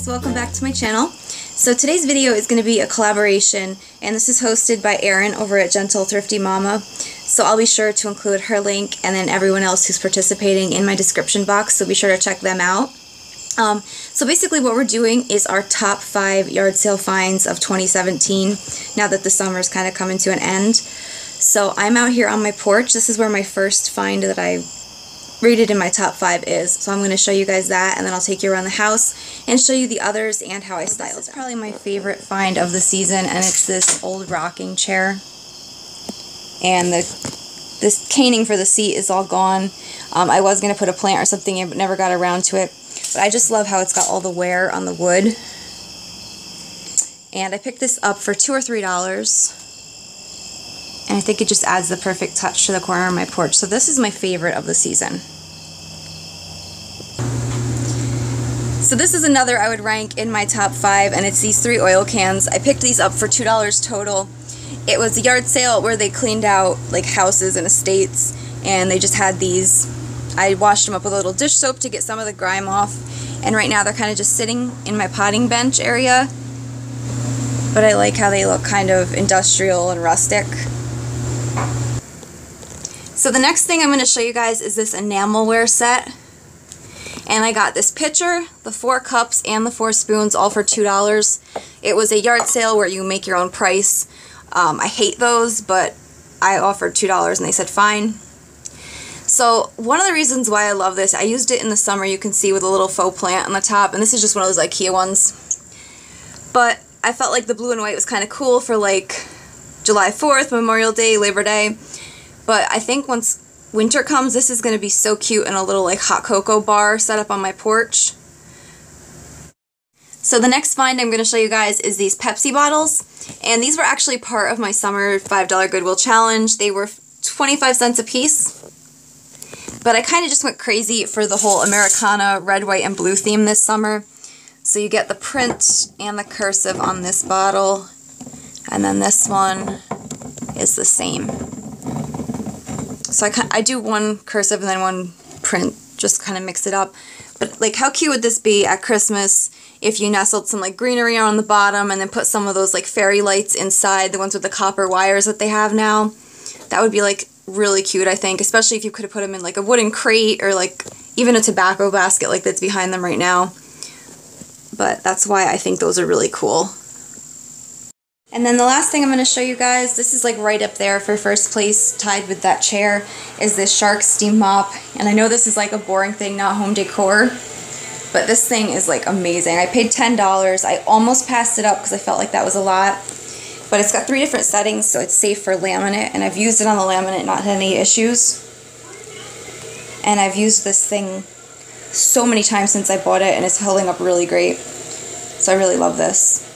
guys, welcome back to my channel. So today's video is going to be a collaboration and this is hosted by Erin over at Gentle Thrifty Mama. So I'll be sure to include her link and then everyone else who's participating in my description box so be sure to check them out. Um, so basically what we're doing is our top five yard sale finds of 2017 now that the summer's kind of coming to an end. So I'm out here on my porch. This is where my first find that I rated in my top five is. So I'm going to show you guys that and then I'll take you around the house and show you the others and how I styled is probably my favorite find of the season and it's this old rocking chair. And the this caning for the seat is all gone. Um, I was going to put a plant or something in but never got around to it. But I just love how it's got all the wear on the wood. And I picked this up for 2 or $3 and I think it just adds the perfect touch to the corner of my porch. So this is my favorite of the season. So this is another I would rank in my top five, and it's these three oil cans. I picked these up for $2 total. It was a yard sale where they cleaned out like houses and estates, and they just had these. I washed them up with a little dish soap to get some of the grime off, and right now they're kind of just sitting in my potting bench area. But I like how they look kind of industrial and rustic. So the next thing I'm going to show you guys is this enamelware set. And I got this pitcher, the four cups, and the four spoons all for $2. It was a yard sale where you make your own price. Um, I hate those, but I offered $2 and they said fine. So one of the reasons why I love this, I used it in the summer, you can see with a little faux plant on the top, and this is just one of those Ikea ones. But I felt like the blue and white was kind of cool for like July 4th, Memorial Day, Labor Day. But I think once winter comes, this is going to be so cute in a little like hot cocoa bar set up on my porch. So the next find I'm going to show you guys is these Pepsi bottles. And these were actually part of my summer $5 Goodwill challenge. They were 25 cents a piece. But I kind of just went crazy for the whole Americana red, white, and blue theme this summer. So you get the print and the cursive on this bottle. And then this one is the same. So I, I do one cursive and then one print, just kind of mix it up. But like how cute would this be at Christmas if you nestled some like greenery on the bottom and then put some of those like fairy lights inside, the ones with the copper wires that they have now. That would be like really cute, I think, especially if you could have put them in like a wooden crate or like even a tobacco basket like that's behind them right now. But that's why I think those are really cool. And then the last thing I'm going to show you guys, this is like right up there for first place tied with that chair, is this Shark Steam Mop. And I know this is like a boring thing, not home decor, but this thing is like amazing. I paid $10. I almost passed it up because I felt like that was a lot. But it's got three different settings, so it's safe for laminate. And I've used it on the laminate, not had any issues. And I've used this thing so many times since I bought it, and it's holding up really great. So I really love this.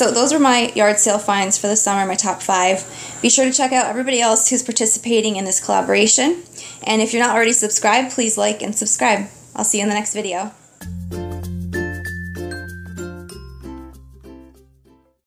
So those were my yard sale finds for the summer, my top five. Be sure to check out everybody else who's participating in this collaboration. And if you're not already subscribed, please like and subscribe. I'll see you in the next video.